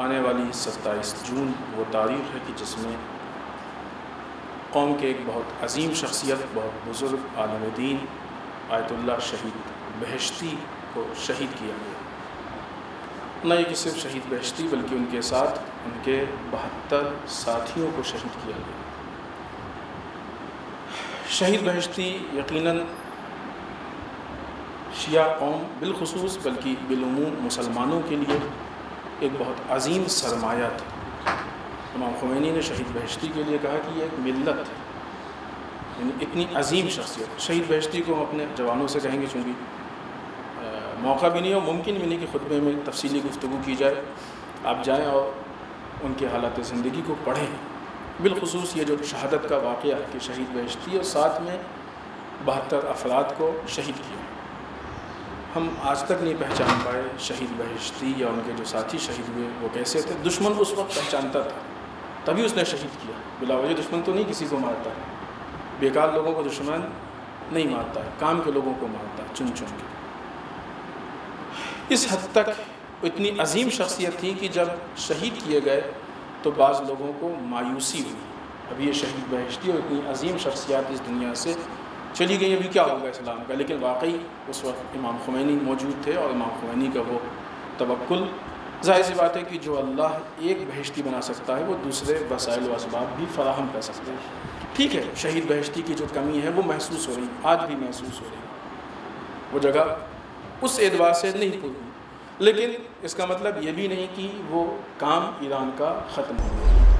آنے والی ستائیس جون وہ تاریخ ہے کہ جس میں قوم کے ایک بہت عظیم شخصیت، بہت بزرگ عالم دین، آیت اللہ شہید بہشتی کو شہید کیا گیا۔ نہ یہ کہ صرف شہید بہشتی بلکہ ان کے ساتھ ان کے بہتر ساتھیوں کو شہید کیا گیا۔ شہید بہشتی یقیناً شیعہ قوم بالخصوص بلکہ بالعموم مسلمانوں کے لیے ایک بہت عظیم سرمایہ تھا۔ امام خمینی نے شہید بہشتی کے لیے کہا کہ یہ ایک ملت ہے یعنی اتنی عظیم شخصیت۔ شہید بہشتی کو ہم اپنے جوانوں سے کہیں گے چونکہ موقع بھی نہیں ہو ممکن بھی نہیں کہ خطبے میں تفصیلی گفتگو کی جائے۔ آپ جائیں اور ان کے حالات زندگی کو پڑھیں۔ بالخصوص یہ جو شہادت کا واقعہ ہے کہ شہید بہشتی اور ساتھ میں بہتر افراد کو شہید کیا۔ ہم آج تک نہیں پہچان پائے شہید بہشتی یا ان کے جو ساتھی شہید ہوئے، وہ کیسے تھے؟ دشمن اس وقت پہچانتا تھا، تبھی اس نے شہید کیا۔ بلا وجہ دشمن تو نہیں کسی کو مارتا ہے بیکار لوگوں کو دشمن نہیں مارتا ہے کام کے لوگوں کو مارتا ہے چن چن کے۔ اس حد تک اتنی عظیم شخصیت تھی کہ جب شہید کیے گئے تو بعض لوگوں کو مایوسی ہوئی۔ ابھی یہ شہید بہشتی اور اتنی عظیم شخصیات اس دنیا سے چلی گئی ابھی کیا ہوگا اسلام کا؟ لیکن واقعی اس وقت امام خمینی موجود تھے اور امام خمینی کا وہ توکل ظاہر سی بات ہے کہ جو اللہ ایک بہشتی بنا سکتا ہے، وہ دوسرے وسائل و اسباب بھی فراہم کر سکتے ہیں ٹھیک ہے، شہید بہشتی کی جو کمی ہے، وہ محسوس ہو رہی آج بھی محسوس ہو رہی وہ جگہ اس اعتبار سے نہیں پوری۔ لیکن اس کا مطلب یہ بھی نہیں کہ وہ کام ایران کا ختم ہو گیا۔